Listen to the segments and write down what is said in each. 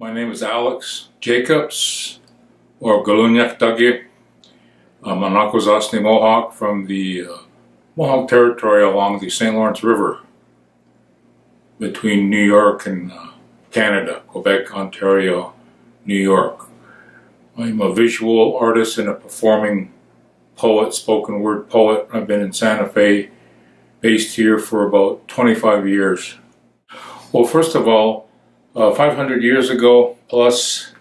My name is Alex Jacobs, or Karoniaktatie. I'm an Akwesasne Mohawk from the uh, Mohawk Territory along the St. Lawrence River between New York and uh, Canada, Quebec, Ontario, New York. I'm a visual artist and a performing poet, spoken word poet. I've been in Santa Fe, based here for about 25 years. Well, first of all, uh, 500 years ago plus,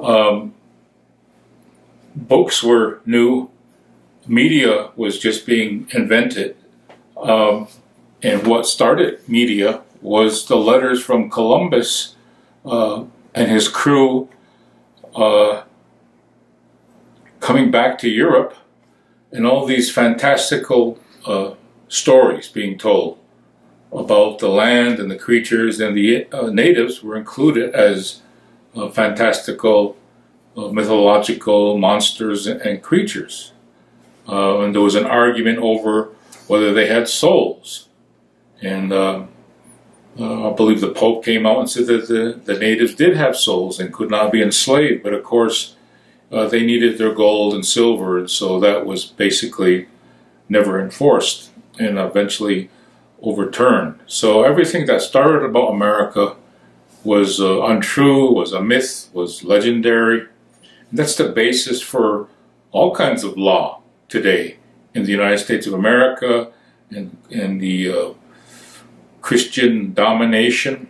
um, books were new, media was just being invented, um, and what started media was the letters from Columbus uh, and his crew uh, coming back to Europe, and all these fantastical uh, stories being told about the land and the creatures and the uh, natives were included as uh, fantastical uh, mythological monsters and creatures. Uh, and there was an argument over whether they had souls. And uh, uh, I believe the Pope came out and said that the, the natives did have souls and could not be enslaved. But of course, they needed their gold and silver, and so that was basically never enforced. And eventually, overturned. So everything that started about America was uh, untrue, was a myth, was legendary. And that's the basis for all kinds of law today in the United States of America and in the uh, Christian domination.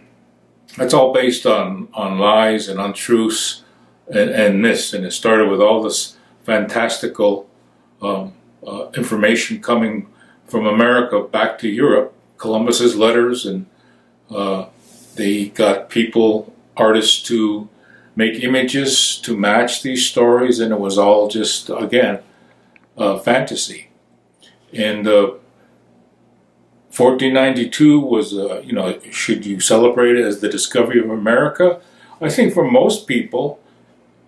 That's all based on, on lies and untruths and, and this. And it started with all this fantastical um, uh, information coming from America back to Europe Columbus's letters, and uh, they got people, artists, to make images to match these stories, and it was all just again uh, fantasy. And uh, 1492 was, uh, you know, should you celebrate it as the discovery of America? I think for most people,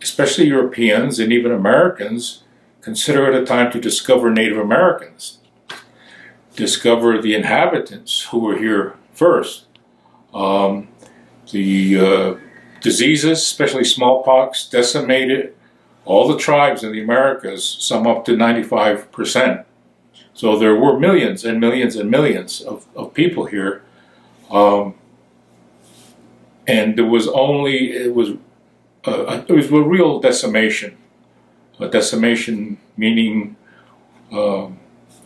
especially Europeans and even Americans, consider it a time to discover Native Americans discover the inhabitants who were here first. Um, the uh, diseases, especially smallpox, decimated all the tribes in the Americas, some up to 95%. So there were millions and millions and millions of, of people here. Um, and there was only, it was, uh, it was a real decimation. A decimation meaning um,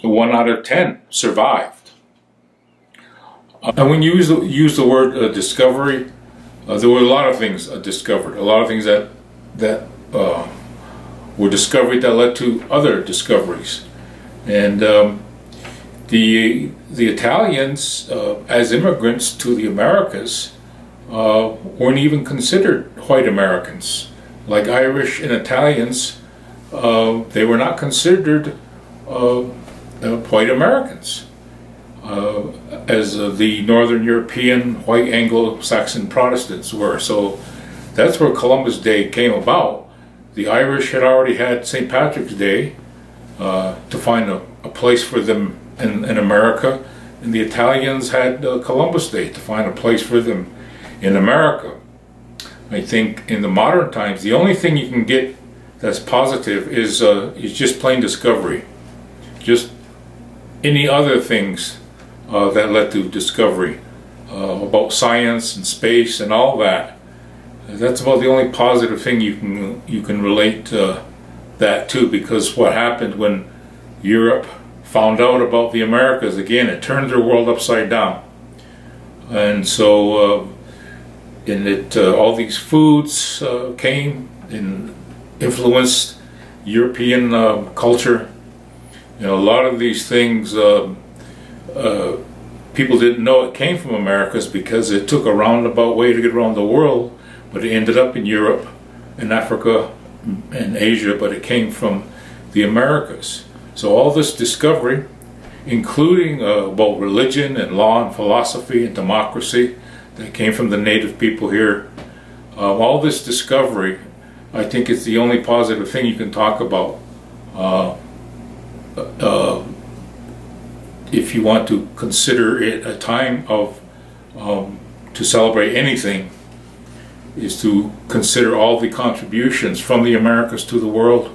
one out of ten survived. Uh, and when you use the, use the word uh, discovery, uh, there were a lot of things uh, discovered, a lot of things that that uh, were discovered that led to other discoveries, and um, the the Italians uh, as immigrants to the Americas weren't even considered white Americans, like Irish and Italians. they were not considered uh, white Americans. Uh, as uh, the Northern European white Anglo-Saxon Protestants were. So that's where Columbus Day came about. The Irish had already had St. Patrick's Day uh, to find a, a, place for them in, in, America, and the Italians had uh, Columbus Day to find a place for them in America. I think in the modern times, the only thing you can get that's positive is uh, is just plain discovery, just any other things uh, that led to discovery uh, about science and space and all that. That's about the only positive thing you can you can relate to that to because what happened when Europe found out about the Americas again it turned their world upside down and so uh, in it uh, all these foods uh, came and influenced European culture you know, a lot of these things, uh, uh, people didn't know it came from Americas because it took a roundabout way to get around the world, but it ended up in Europe and Africa and Asia, but it came from the Americas. So all this discovery, including uh, about religion and law and philosophy and democracy that came from the native people here, uh, all this discovery, I think is the only positive thing you can talk about uh, uh, if you want to consider it a time of um, to celebrate anything, is to consider all the contributions from the Americas to the world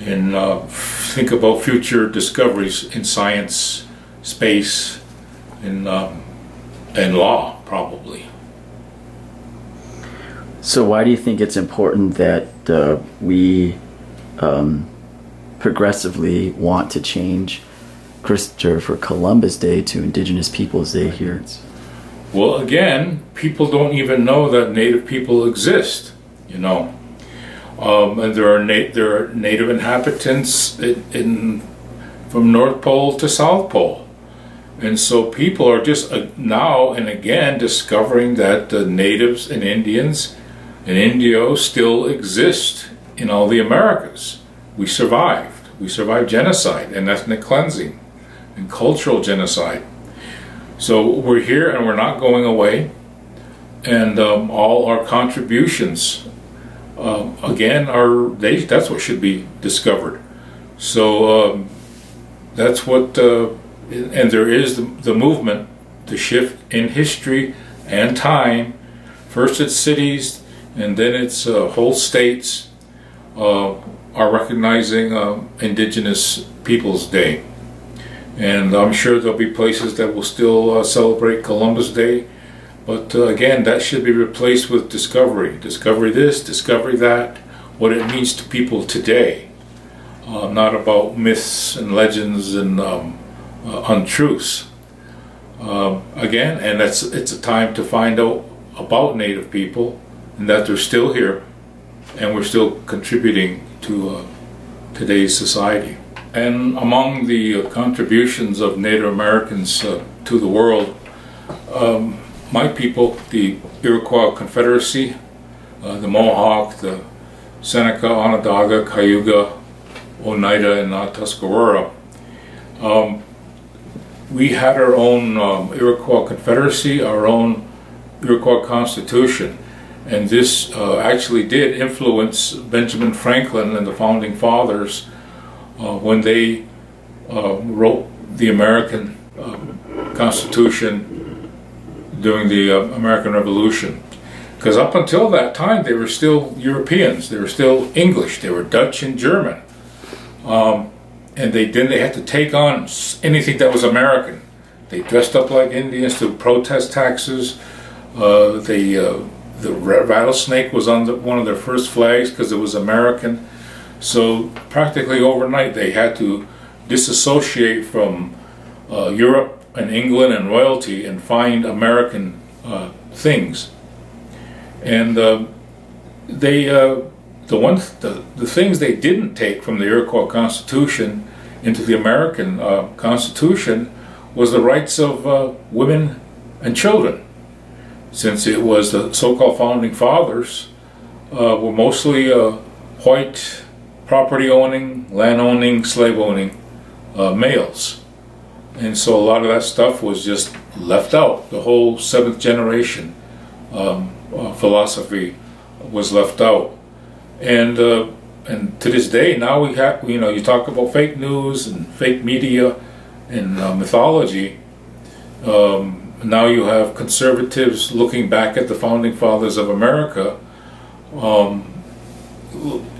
and uh, think about future discoveries in science, space, and, um, and law, probably. So, why do you think it's important that uh, we um, progressively want to change Christopher Columbus Day to Indigenous Peoples Day here? Well, again, people don't even know that Native people exist. You know, um, and there are there are Native inhabitants in, in, from North Pole to South Pole, and so people are just uh, now and again discovering that the natives and Indians and Indio still exist in all the Americas. We survived. We survived genocide and ethnic cleansing and cultural genocide. So we're here and we're not going away. And um, all our contributions, uh, again, are they, that's what should be discovered. So um, that's what, uh, and there is the, the movement the shift in history and time. First it's cities, and then it's uh, whole states uh, are recognizing uh, Indigenous Peoples Day. And I'm sure there'll be places that will still uh, celebrate Columbus Day. But uh, again, that should be replaced with discovery. Discovery this, discovery that, what it means to people today. Uh, not about myths and legends and um, untruths. Um, again, and that's it's a time to find out about Native people and that they're still here and we're still contributing to uh, today's society. And among the uh, contributions of Native Americans uh, to the world, um, my people, the Iroquois Confederacy, uh, the Mohawk, the Seneca, Onondaga, Cayuga, Oneida, and Tuscarora, um, we had our own um, Iroquois Confederacy, our own Iroquois Constitution. And this uh, actually did influence Benjamin Franklin and the founding fathers uh, when they uh, wrote the American uh, Constitution during the uh, American Revolution. Because up until that time, they were still Europeans. They were still English. They were Dutch and German. Um, and they then they had to take on anything that was American. They dressed up like Indians to protest taxes. Uh, they the rattlesnake was on the, one of their first flags because it was American. So practically overnight they had to disassociate from uh, Europe and England and royalty and find American uh, things. And uh, they, uh, the one, the, the things they didn't take from the Iroquois Constitution into the American uh, Constitution was the rights of uh, women and children since it was the so-called founding fathers uh, were mostly uh, white property owning, land owning, slave owning uh, males. And so a lot of that stuff was just left out. The whole seventh generation um, uh, philosophy was left out. And uh, and to this day, now we have, you know, you talk about fake news and fake media and uh, mythology. Um, now you have conservatives looking back at the founding fathers of America um,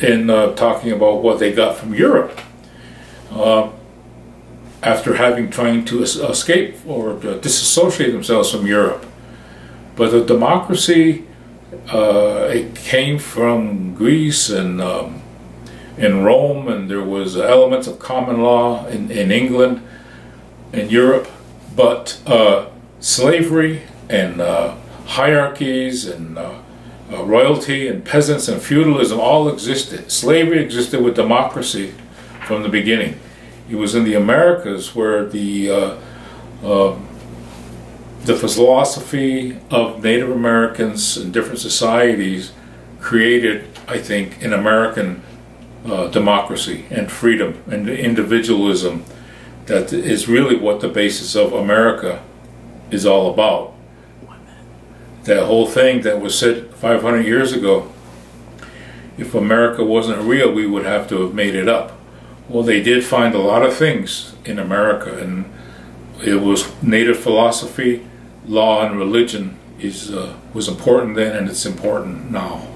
and uh, talking about what they got from Europe uh, after having trying to escape or disassociate themselves from Europe. But the democracy uh, it came from Greece and um, in Rome, and there was elements of common law in, in England and Europe, but uh, slavery and uh, hierarchies and uh, uh, royalty and peasants and feudalism all existed. Slavery existed with democracy from the beginning. It was in the Americas where the uh, uh, the philosophy of Native Americans and different societies created, I think, an American uh, democracy and freedom and individualism that is really what the basis of America is all about. That whole thing that was said 500 years ago, if America wasn't real, we would have to have made it up. Well, they did find a lot of things in America, and it was native philosophy, law, and religion is uh, was important then and it's important now.